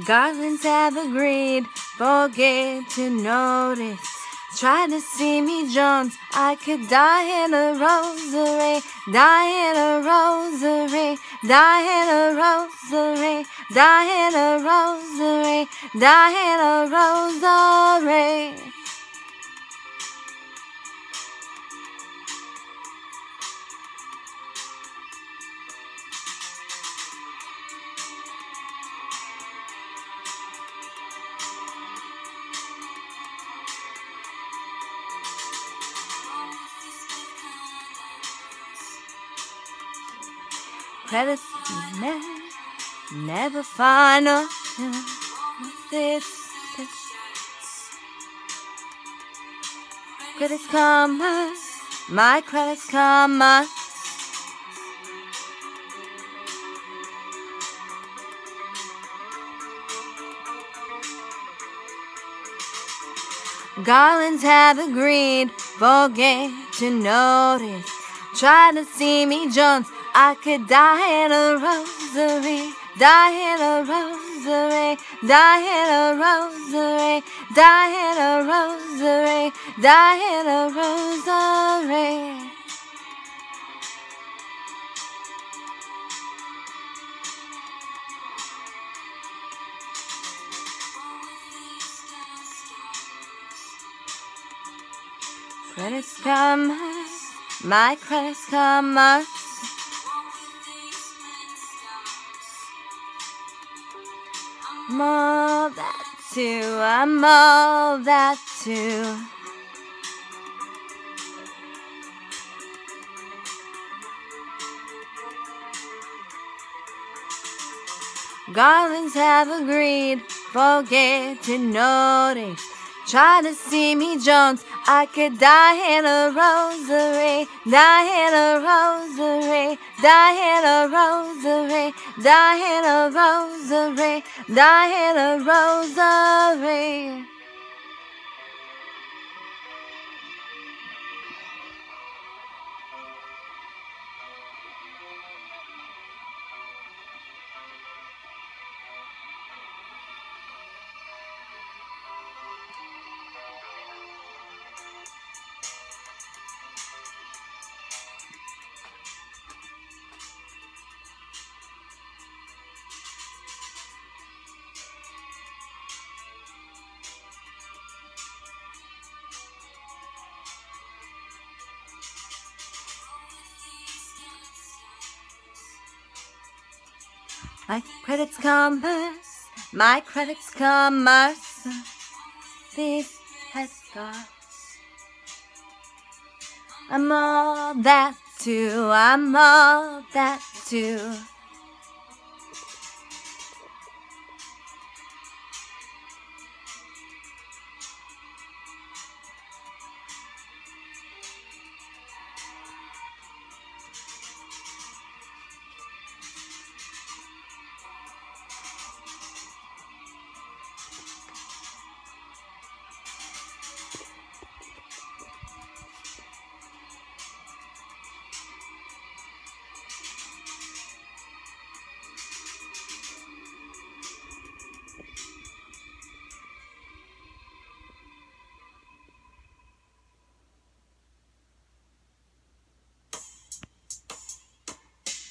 Garlands have agreed, forget to notice. Try to see me, Jones. I could die in a rosary, die in a rosary, die in a rosary, die in a rosary, die in a rosary. Credits ne- never final. This, this. Credits come, my credits come. Garlands have agreed, forget to notice. Try to see me, Jones. I could die in a rosary, die in a rosary, die in a rosary, die in a rosary, die in a rosary. Credits come, my credits come. I'm all that too, I'm all that too. Garlands have agreed, forget to notice. Try to see me, Jones. I could die in a rosary, die in a rosary, die in a rosary, die in a rosary, die in a rosary. My credits commerce, my credits commerce. This has got. I'm all that too, I'm all that too.